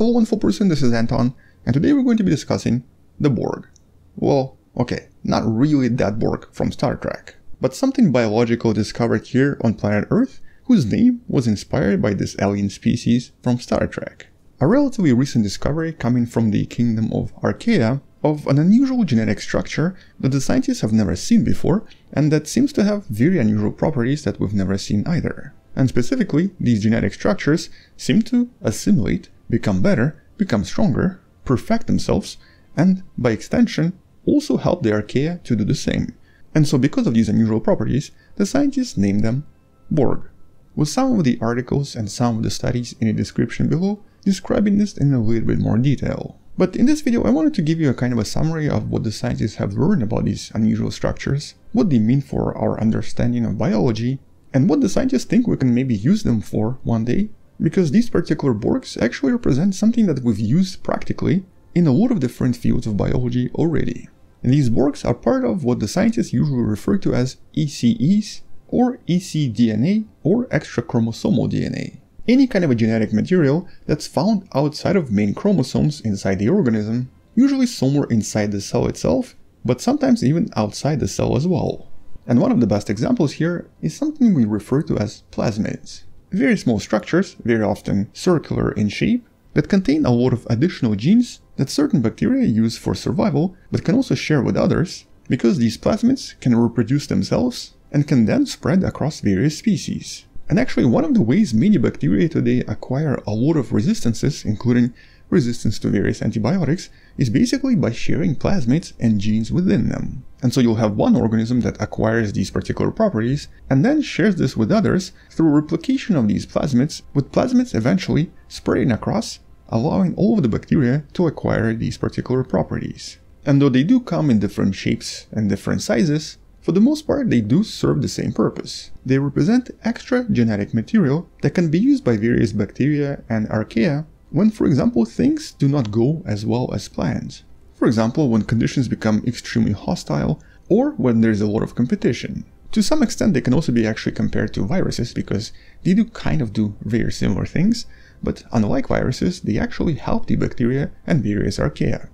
Hello wonderful person, this is Anton, and today we're going to be discussing the Borg. Well, okay, not really that Borg from Star Trek, but something biological discovered here on planet Earth whose name was inspired by this alien species from Star Trek. A relatively recent discovery coming from the kingdom of Archaea of an unusual genetic structure that the scientists have never seen before and that seems to have very unusual properties that we've never seen either. And specifically, these genetic structures seem to assimilate, become better, become stronger, perfect themselves, and by extension, also help the Archaea to do the same. And so because of these unusual properties, the scientists named them Borg. With some of the articles and some of the studies in the description below, describing this in a little bit more detail. But in this video I wanted to give you a kind of a summary of what the scientists have learned about these unusual structures, what they mean for our understanding of biology, and what the scientists think we can maybe use them for one day, because these particular Borgs actually represent something that we've used practically in a lot of different fields of biology already. And these Borgs are part of what the scientists usually refer to as ECEs, or ecDNA, or extrachromosomal DNA any kind of a genetic material that's found outside of main chromosomes inside the organism, usually somewhere inside the cell itself, but sometimes even outside the cell as well. And one of the best examples here is something we refer to as plasmids. Very small structures, very often circular in shape, that contain a lot of additional genes that certain bacteria use for survival but can also share with others, because these plasmids can reproduce themselves and can then spread across various species. And actually one of the ways many bacteria today acquire a lot of resistances, including resistance to various antibiotics, is basically by sharing plasmids and genes within them. And so you'll have one organism that acquires these particular properties and then shares this with others through replication of these plasmids, with plasmids eventually spreading across, allowing all of the bacteria to acquire these particular properties. And though they do come in different shapes and different sizes, for the most part, they do serve the same purpose. They represent extra genetic material that can be used by various bacteria and archaea when, for example, things do not go as well as planned. For example, when conditions become extremely hostile or when there's a lot of competition. To some extent, they can also be actually compared to viruses because they do kind of do very similar things, but unlike viruses, they actually help the bacteria and various archaea.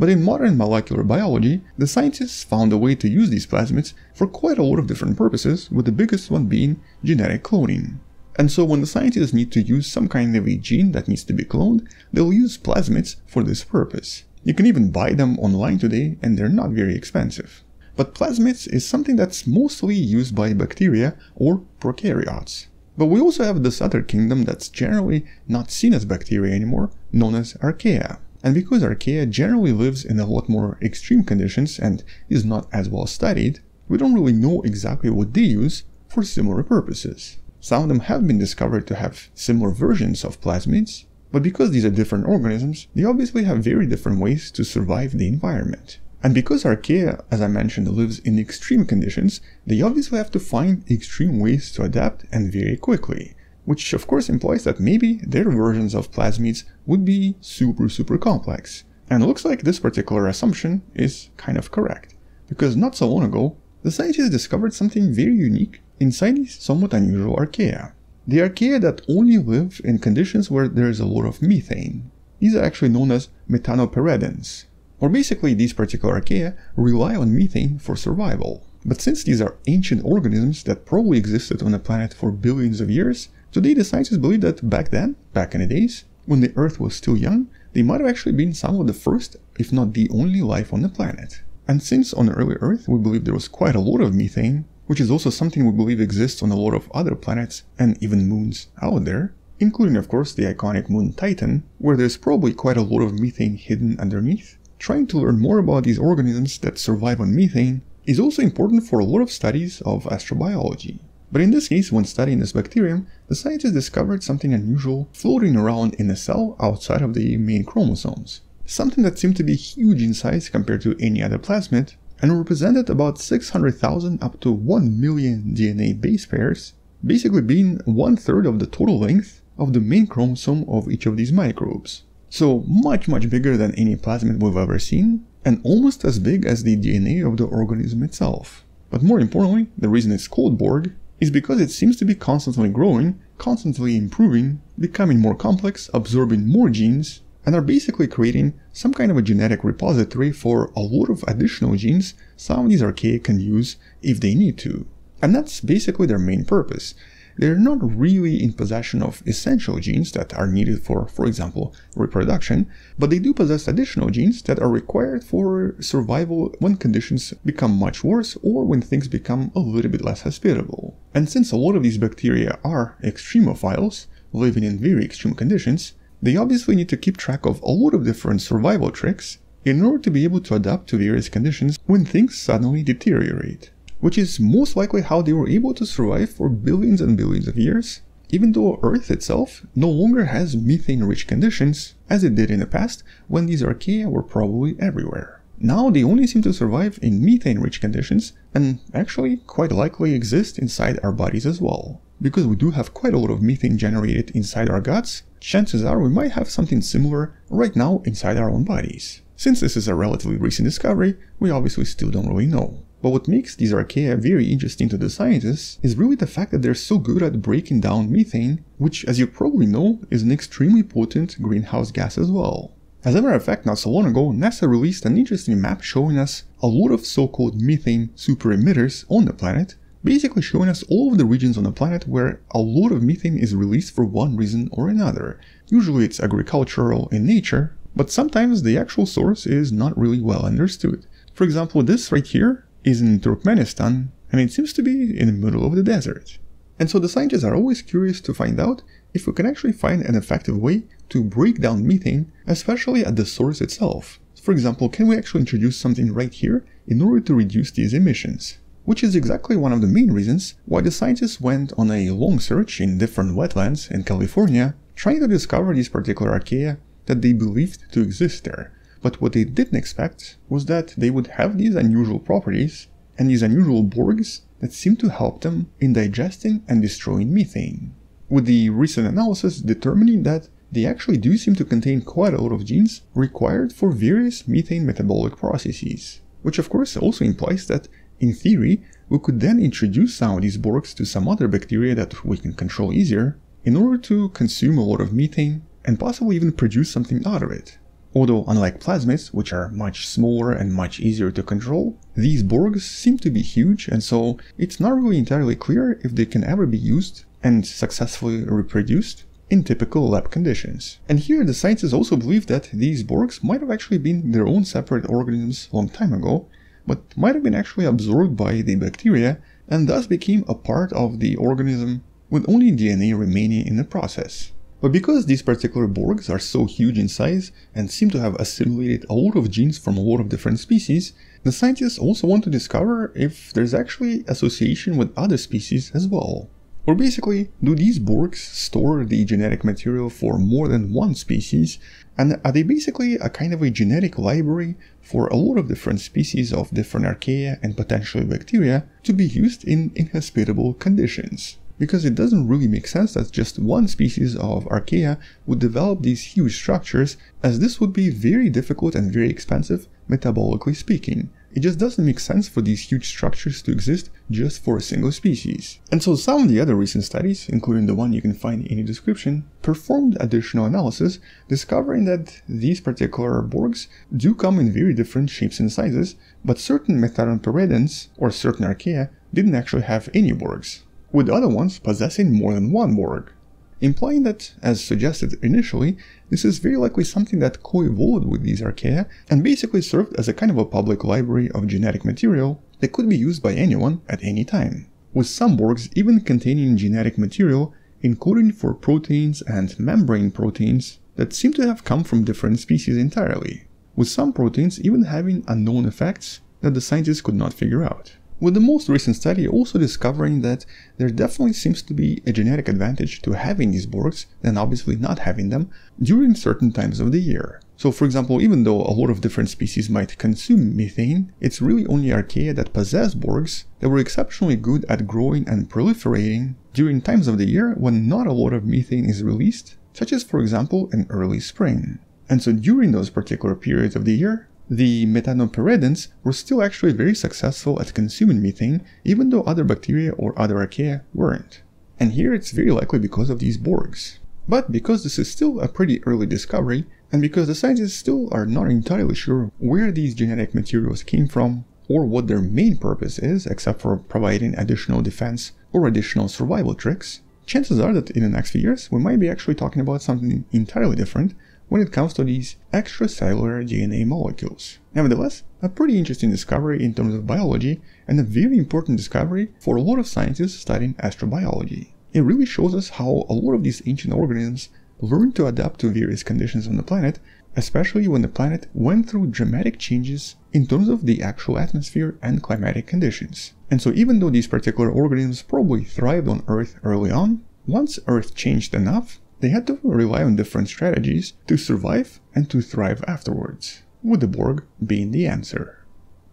But in modern molecular biology, the scientists found a way to use these plasmids for quite a lot of different purposes, with the biggest one being genetic cloning. And so when the scientists need to use some kind of a gene that needs to be cloned, they'll use plasmids for this purpose. You can even buy them online today and they're not very expensive. But plasmids is something that's mostly used by bacteria or prokaryotes. But we also have this other kingdom that's generally not seen as bacteria anymore, known as archaea. And because archaea generally lives in a lot more extreme conditions and is not as well studied, we don't really know exactly what they use for similar purposes. Some of them have been discovered to have similar versions of plasmids, but because these are different organisms, they obviously have very different ways to survive the environment. And because archaea, as I mentioned, lives in extreme conditions, they obviously have to find extreme ways to adapt and very quickly which of course implies that maybe their versions of plasmids would be super super complex. And looks like this particular assumption is kind of correct, because not so long ago, the scientists discovered something very unique inside these somewhat unusual archaea. The archaea that only live in conditions where there is a lot of methane. These are actually known as methanoperedens. Or basically, these particular archaea rely on methane for survival. But since these are ancient organisms that probably existed on the planet for billions of years, Today the scientists believe that back then, back in the days, when the Earth was still young, they might have actually been some of the first, if not the only life on the planet. And since on the early Earth we believe there was quite a lot of methane, which is also something we believe exists on a lot of other planets and even moons out there, including of course the iconic moon Titan, where there's probably quite a lot of methane hidden underneath, trying to learn more about these organisms that survive on methane is also important for a lot of studies of astrobiology. But in this case, when studying this bacterium, the scientists discovered something unusual floating around in a cell outside of the main chromosomes. Something that seemed to be huge in size compared to any other plasmid, and represented about 600,000 up to 1 million DNA base pairs, basically being one third of the total length of the main chromosome of each of these microbes. So much much bigger than any plasmid we've ever seen, and almost as big as the DNA of the organism itself. But more importantly, the reason it's called Borg is because it seems to be constantly growing, constantly improving, becoming more complex, absorbing more genes, and are basically creating some kind of a genetic repository for a lot of additional genes some of these archaea can use if they need to. And that's basically their main purpose. They're not really in possession of essential genes that are needed for, for example, reproduction, but they do possess additional genes that are required for survival when conditions become much worse or when things become a little bit less hospitable. And since a lot of these bacteria are extremophiles, living in very extreme conditions, they obviously need to keep track of a lot of different survival tricks in order to be able to adapt to various conditions when things suddenly deteriorate. Which is most likely how they were able to survive for billions and billions of years, even though Earth itself no longer has methane-rich conditions as it did in the past when these archaea were probably everywhere. Now they only seem to survive in methane-rich conditions and actually quite likely exist inside our bodies as well. Because we do have quite a lot of methane generated inside our guts, chances are we might have something similar right now inside our own bodies. Since this is a relatively recent discovery, we obviously still don't really know. But what makes these archaea very interesting to the scientists is really the fact that they're so good at breaking down methane, which as you probably know is an extremely potent greenhouse gas as well. As a matter of fact, not so long ago, NASA released an interesting map showing us a lot of so-called methane super emitters on the planet, basically showing us all of the regions on the planet where a lot of methane is released for one reason or another. Usually it's agricultural in nature, but sometimes the actual source is not really well understood. For example, this right here is in Turkmenistan, and it seems to be in the middle of the desert. And so the scientists are always curious to find out if we can actually find an effective way to break down methane, especially at the source itself. For example, can we actually introduce something right here in order to reduce these emissions? Which is exactly one of the main reasons why the scientists went on a long search in different wetlands in California, trying to discover these particular archaea that they believed to exist there. But what they didn't expect was that they would have these unusual properties and these unusual Borgs that seem to help them in digesting and destroying methane. With the recent analysis determining that they actually do seem to contain quite a lot of genes required for various methane metabolic processes, which of course also implies that, in theory, we could then introduce some of these Borgs to some other bacteria that we can control easier in order to consume a lot of methane and possibly even produce something out of it. Although unlike plasmids, which are much smaller and much easier to control, these Borgs seem to be huge and so it's not really entirely clear if they can ever be used and successfully reproduced in typical lab conditions. And here the scientists also believe that these Borgs might have actually been their own separate organisms long time ago, but might have been actually absorbed by the bacteria and thus became a part of the organism with only DNA remaining in the process. But because these particular Borgs are so huge in size and seem to have assimilated a lot of genes from a lot of different species, the scientists also want to discover if there's actually association with other species as well. Or basically, do these Borgs store the genetic material for more than one species, and are they basically a kind of a genetic library for a lot of different species of different archaea and potentially bacteria to be used in inhospitable conditions? because it doesn't really make sense that just one species of archaea would develop these huge structures, as this would be very difficult and very expensive, metabolically speaking. It just doesn't make sense for these huge structures to exist just for a single species. And so some of the other recent studies, including the one you can find in the description, performed additional analysis, discovering that these particular Borgs do come in very different shapes and sizes, but certain Methanoperedens, or certain archaea, didn't actually have any Borgs with other ones possessing more than one Borg, implying that, as suggested initially, this is very likely something that co-evolved with these archaea and basically served as a kind of a public library of genetic material that could be used by anyone at any time, with some Borgs even containing genetic material encoding for proteins and membrane proteins that seem to have come from different species entirely, with some proteins even having unknown effects that the scientists could not figure out with the most recent study also discovering that there definitely seems to be a genetic advantage to having these Borgs than obviously not having them during certain times of the year. So for example, even though a lot of different species might consume methane, it's really only archaea that possess Borgs that were exceptionally good at growing and proliferating during times of the year when not a lot of methane is released, such as for example in early spring. And so during those particular periods of the year, the methanoperedens were still actually very successful at consuming methane, even though other bacteria or other archaea weren't. And here it's very likely because of these Borgs. But because this is still a pretty early discovery, And because the scientists still are not entirely sure where these genetic materials came from or what their main purpose is, except for providing additional defense or additional survival tricks, chances are that in the next few years we might be actually talking about something entirely different when it comes to these extracellular DNA molecules. Nevertheless, a pretty interesting discovery in terms of biology and a very important discovery for a lot of scientists studying astrobiology. It really shows us how a lot of these ancient organisms learned to adapt to various conditions on the planet, especially when the planet went through dramatic changes in terms of the actual atmosphere and climatic conditions. And so even though these particular organisms probably thrived on Earth early on, once Earth changed enough, they had to rely on different strategies to survive and to thrive afterwards, with the Borg being the answer.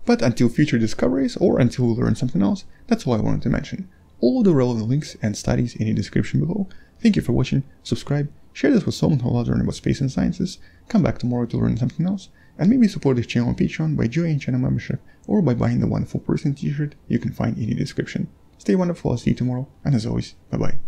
But until future discoveries or until we learn something else, that's all I wanted to mention. All the relevant links and studies in the description below. Thank you for watching, subscribe, share this with someone who loves learning about space and sciences, come back tomorrow to learn something else, and maybe support this channel on Patreon by joining channel membership or by buying the wonderful person t-shirt you can find in the description. Stay wonderful, I'll see you tomorrow, and as always, bye bye.